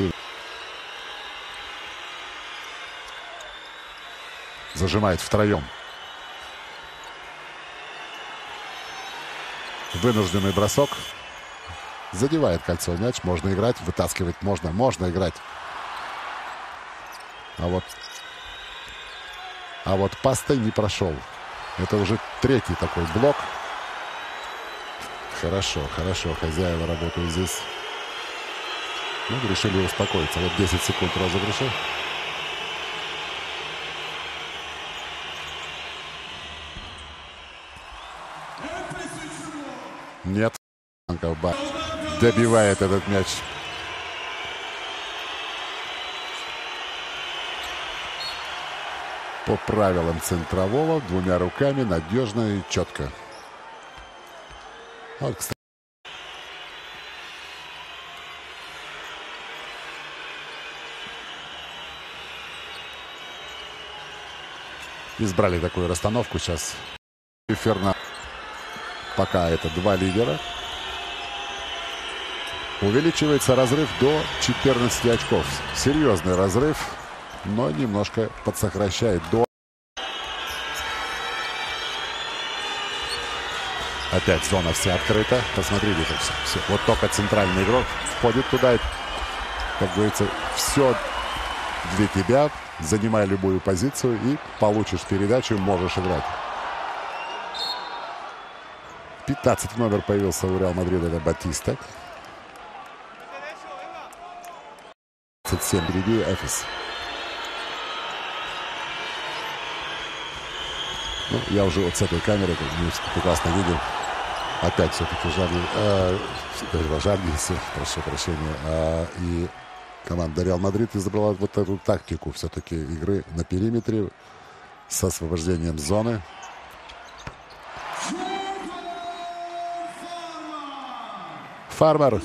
и зажимает втроем. Вынужденный бросок. Задевает кольцо мяч. Можно играть, вытаскивать можно. Можно играть. А вот, а вот пастой не прошел. Это уже третий такой блок. Хорошо, хорошо. Хозяева работают здесь. Ну, решили успокоиться. Вот 10 секунд розыгрыша. Нет. Добивает этот мяч. По правилам центрового, двумя руками, надежно и четко. Вот, кстати. Избрали такую расстановку сейчас. Ферна. Пока это два лидера. Увеличивается разрыв до 14 очков. Серьезный разрыв, но немножко подсокращает до... Опять зона вся открыта. Посмотрите, как все, все. Вот только центральный игрок входит туда. И, как говорится, все для тебя. Занимай любую позицию и получишь передачу, можешь играть. 15 номер появился у Реал Мадрида, это Батиста. 27 впереди Эфис. Ну, я уже вот с этой камеры прекрасно видел. Опять все-таки Жарни, э, Жарнис, прошу прощения. Э, и команда Реал Мадрид избрала вот эту тактику все-таки игры на периметре с освобождением зоны. Фармер,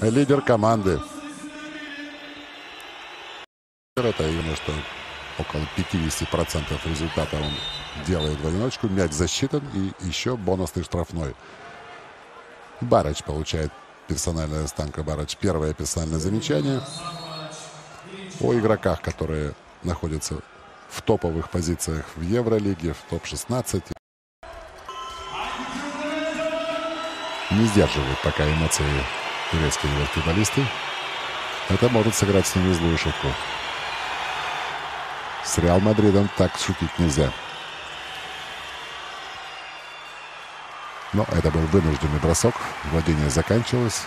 лидер команды. Это именно что около 50% результата он делает в одиночку. Мяч засчитан и еще бонусный штрафной. Барыч получает персональная станка Барыч. Первое персональное замечание о игроках, которые находятся в топовых позициях в Евролиге, в топ-16. Не сдерживают пока эмоции турецкие баскетболисты. Это может сыграть с ними злую шутку. С Реал Мадридом так шутить нельзя. Но это был вынужденный бросок. Владение заканчивалось.